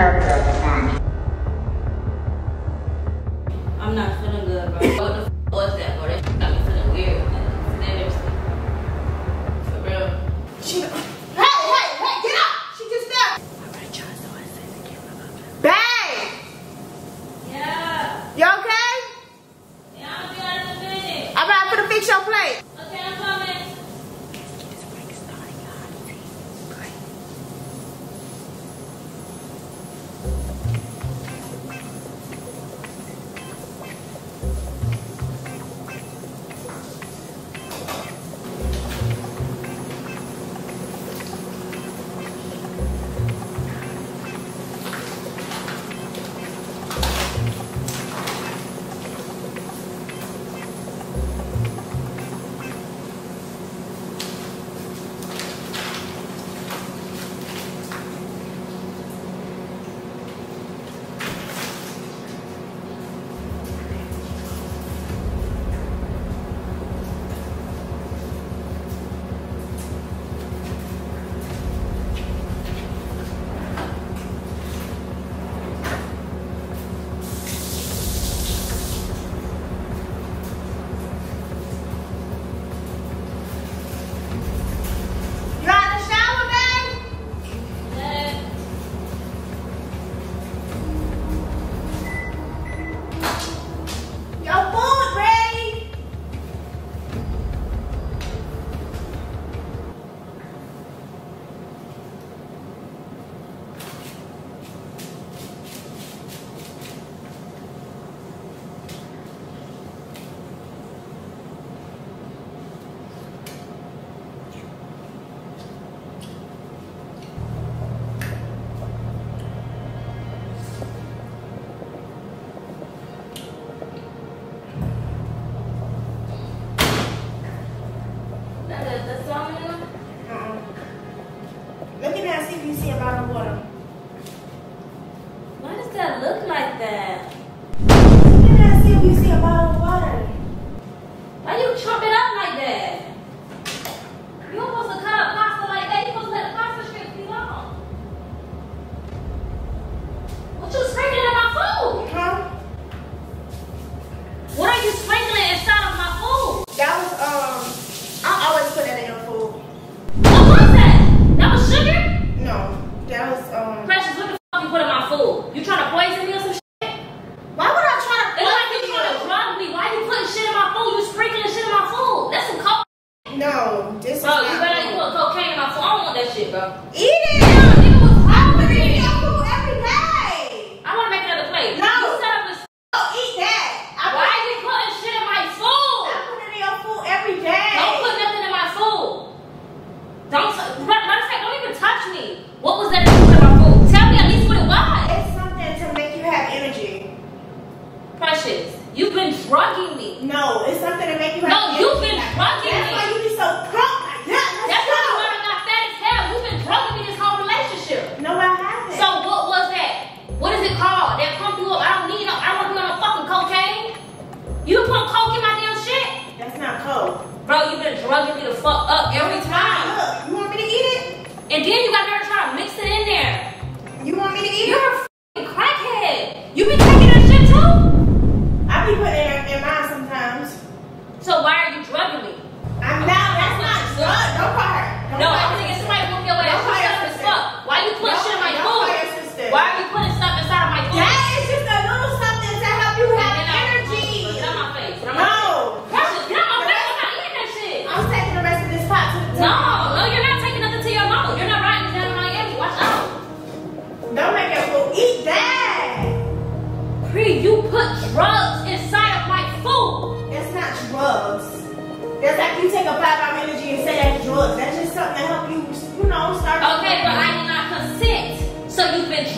character at the time. I'm not feeling good, bro. What the f- was that, bro? That got me feeling weird. Seriously. For real. She, hey, hey, hey, get up! She just left. Babe, Yeah. you okay? Yeah, I'll be out in a minute. I'm about to fix your plate. No, this Bro, is you better you put cocaine in my food. I don't want that shit, bro. Eat it! Yeah, nigga was I wrong put with it in me. your food every day. I want to make another plate. No. You set up this. Oh, eat that. I Why put, you putting shit in my food? I put it in your food every day. Don't put nothing in my food. Don't. Matter of fact, don't even touch me. What was that that in my food? Tell me at least what it was. It's something to make you have energy. Precious, you've been drugging me. No, it's something to make you have No, you've been drugging That's me. why you be so drunk like that. That's why I got fat as hell. You've been drugging me this whole relationship. No, I haven't. So what was that? What is it called? That pump you up? I don't need no. I don't want to be on no fucking cocaine. You put coke in my damn shit, That's not coke. bro. You've been drugging me the fuck up every time, Look, you want me to eat it? and then you got there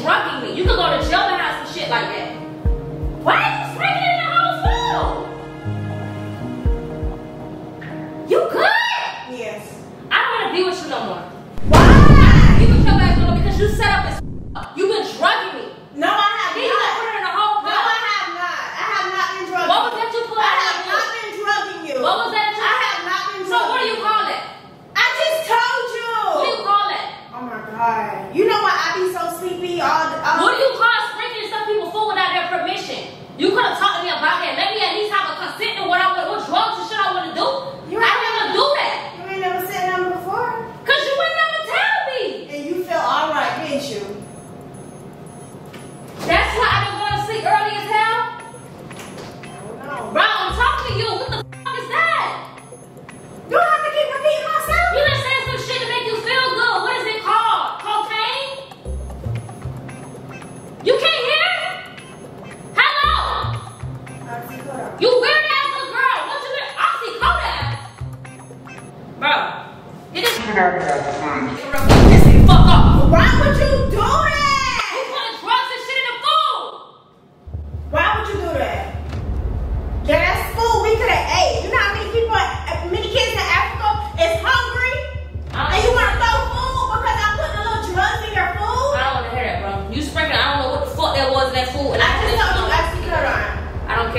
drugging me. You could go to jail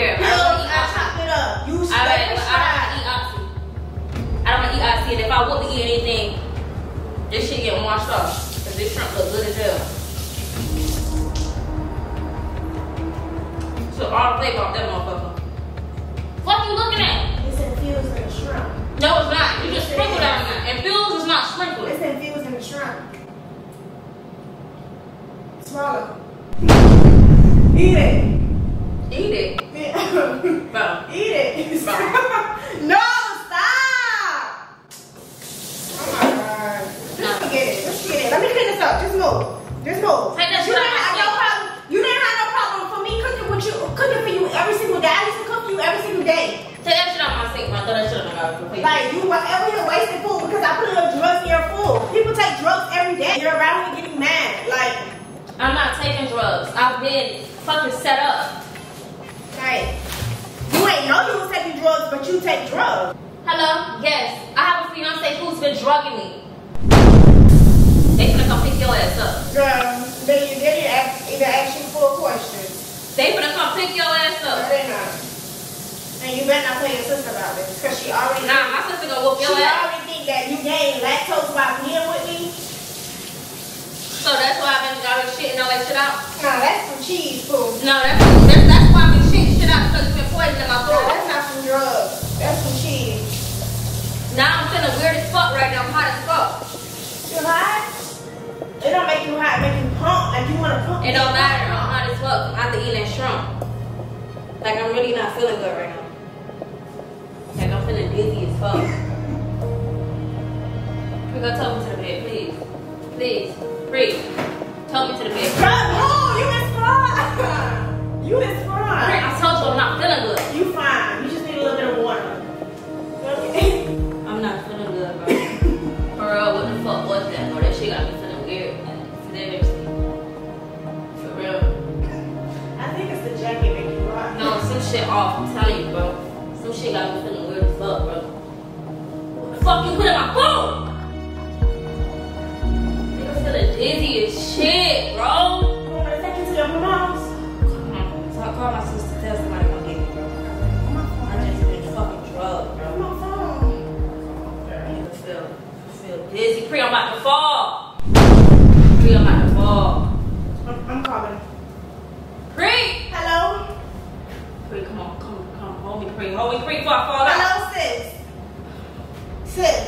I don't care. I eat oxy. You I, I, I don't eat oxy. I don't eat oxy. And if I would eat anything, this shit getting washed off. Cause this shrimp look good as hell. So all the flavor off that motherfucker. Fuck you looking at? It's infused in the shrimp. No, it's not. You just sprinkle down there. And Bills is not sprinkled. It's infused in the shrimp. Swallow. Eat it. Eat it. Eat it. No, stop. Oh my god. Just forget it. Just forget it. Let me clean this up. Just move. Just move. Take that you didn't have no problem. You didn't have no problem for me cooking with you, cooking for you every single day. I used to cook for you every single day. Take that shit out my sink, man. Throw that shit on my garbage. Like you were ever here wasting food because I put a little drugs in your food. People take drugs every day. You're around here getting mad. Like, I'm not taking drugs. I've been fucking set up. you ain't know you was taking drugs, but you take drugs. Hello? Yes. I have a fiance who's been drugging me. They finna come pick your ass up. Um, they they ask, either ask you four questions. They finna come pick your ass No, up. they not. And you better not tell your sister about this, cause she already Nah, my sister gonna whoop she your ass. already think that you gained lactose by being with me. So that's why I've been always shitting all that shit out. Nah, that's some cheese food. No, that's, It don't matter. I'm hot as fuck after eating that shrimp. Like I'm really not feeling good right now. Like I'm feeling dizzy as fuck. We go tell me to the bed, please. Please. Please. Tell me to the bed. Come on. Hold me, Pree. Hold me, Pree, before I fall out. Hello, sis. Sis.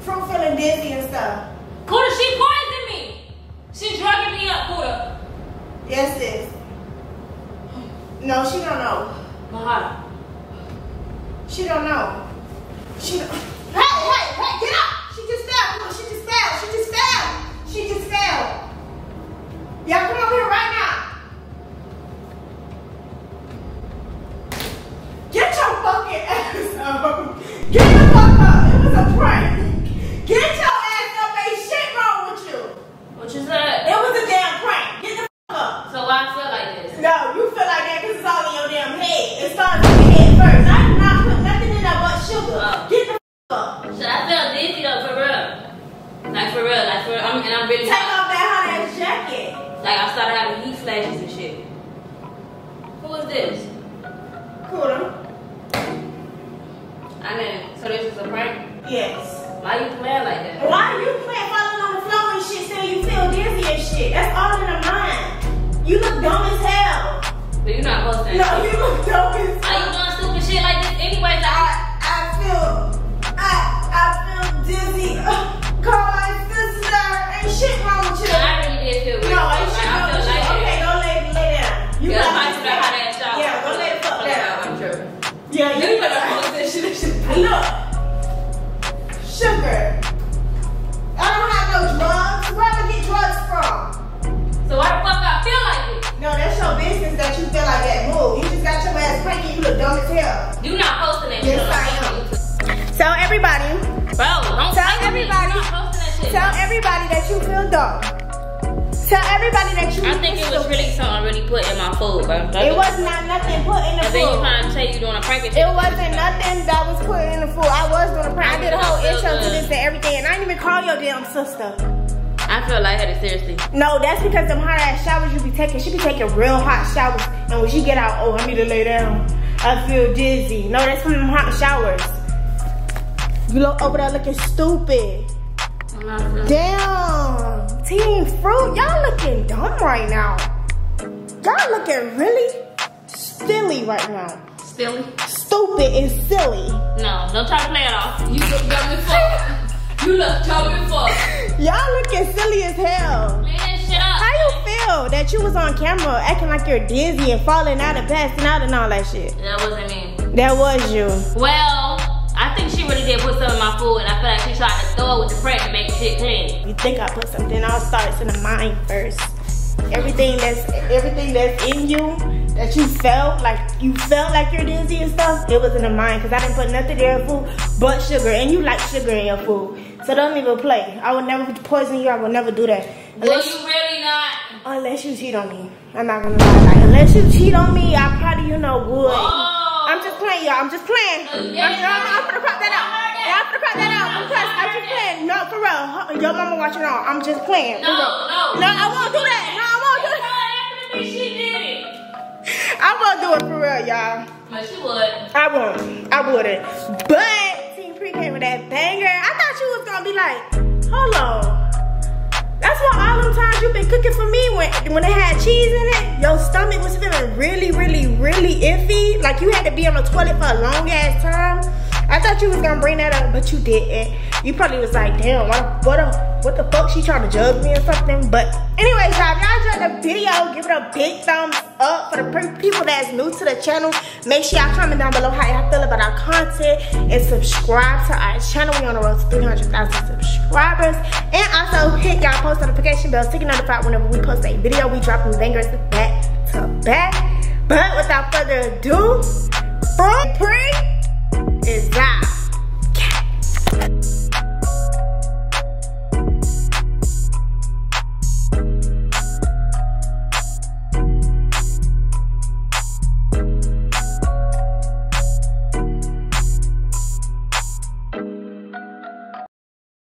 From feeling dizzy and stuff. Kuda, she poisoned me. She drugging me up, Kuda. Yes, sis. No, she don't know. Mahal. She don't know. She don't. Hey, hey, hey, get up! She just fell. Come on, she just fell. She just fell. She just fell. Y'all come over here right now. Get your fucking ass up. Get the fuck up. It was a prank. Get your ass up. Ain't shit wrong with you. What you said? It was a damn prank. Get the fuck up. So why I feel like this? No, you feel like that because it's all in your damn head. It starts in your head first. I did not put nothing in there but sugar. Oh. Get the fuck up. Should I feel dizzy though, for real? Like for real, like for I'm, and I'm really Take off that hot ass jacket. like I started having heat flashes and shit. Who is this? Cool. I mean, so this is a prank? Yes. Why you playing like that? Why are you playing falling on the floor and shit saying you feel dizzy and shit? That's all in the mind. You look dumb as hell. But you're not posting. No, Tell everybody that you feel dumb. Tell everybody that you. I think it was really something really put in my food, bro. It was not nothing put in the And then you food. trying to say you doing a prank It wasn't nothing that was put in the food. I was doing a prank. I did a whole intro to this and everything, and I didn't even call your damn sister. I feel lightheaded, seriously. No, that's because them hot ass showers you be taking. She be taking real hot showers, and when she get out, oh, I need to lay down. I feel dizzy. No, that's from them hot showers. You look over there looking stupid. I'm not feeling- Damn, Team Fruit, y'all looking dumb right now. Y'all looking really silly right now. Silly. Stupid and silly. No, don't try to play it off. You look dumb as fuck. You look dumb as fuck. Y'all looking silly as hell. Man, shut up. How you feel that you was on camera acting like you're dizzy and falling out and passing out and all that shit? That wasn't me. That was you. Well, she really did put some in my food, and I feel like she tried to throw it with the prank to make shit clean. You think I put something? All starts in the mind first. Everything that's everything that's in you that you felt like you felt like you're dizzy and stuff. It was in the mind because I didn't put nothing in your food but sugar, and you like sugar in your food. So don't even play. I would never poison you. I would never do that. Will Unless, you really not? unless you cheat on me. I'm not gonna lie. Like, unless you cheat on me, I probably you know would. Whoa. I'm just playing, y'all. I'm just playing. Oh, I'm, yeah, I'm, I'm gonna cut that out. Yeah, I'm gonna that out because I'm just playing. No, for real. Your mama watching all. I'm just playing. No, for real. no. No, I won't do that. No, I won't do that. she did it. I won't do it for real, y'all. But she would. I won't. I wouldn't. But Team Pree came with that banger. I thought you was gonna be like, hold on. That's why all them times you've been cooking for me when when it had cheese in it, your stomach was feeling really, really, really iffy. Like you had to be on the toilet for a long ass time. I thought you was gonna bring that up, but you didn't. You probably was like, damn, what, what, a, what the fuck? She trying to judge me or something? But anyways, y'all, if y'all enjoyed the video, give it a big thumbs up. For the people that's new to the channel, make sure y'all comment down below how y'all feel about our content and subscribe to our channel. We on the road to 300,000 subscribers. And also hit y'all post notification bell to get notified whenever we post a video. We dropping bangers back to back. But without further ado, From Pree is out.